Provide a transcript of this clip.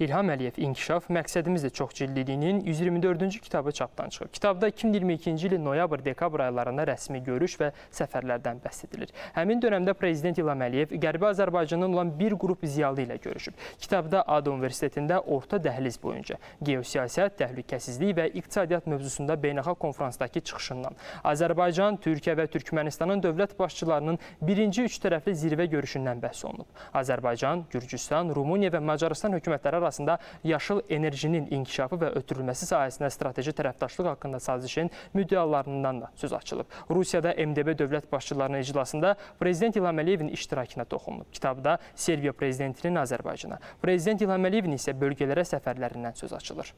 İlham Əliyev İnkişaf məqsədimizdir çoxcildliliyinin 124-cü kitabı çapdan çıxıb. Kitabda 2022-ci ilin noyabr-dekabr aylarında rəsmi görüş və səfərlərdən bəhs edilir. Həmin dövrdə Prezident İlham Əliyev Qərbi Azərbaycandan olan bir qrup ziyalı ilə görüşüb. Kitabda ADA Universitetində orta dəhliz boyunca geosiyasət, təhlükəsizlik və iqtisadiyyat mövzusunda beynəlxalq konferansdakı çıxışından, Azərbaycan, Türkiyə və Türkmənistanın dövlət başçılarının birinci üç tərəfli zirvə görüşündən bəhs olunub. Azərbaycan, Gürcüstan, Rumıniya və Macarıstan hökumətləri arasında arasında yaşıl enerjinin inkişafı və ötürülməsi sahəsində strateji tərəfdaşlıq haqqında sazişin müddəalarından da söz açılıb. Rusiyada MDB dövlət başçılarının iclasında Prezident İlham Əliyevin iştirakına toxunulub. Kitabda Serbiya prezidentinin Azərbaycana, Prezident İlham Əliyevin isə bölgələrə səfərlərindən söz açılır.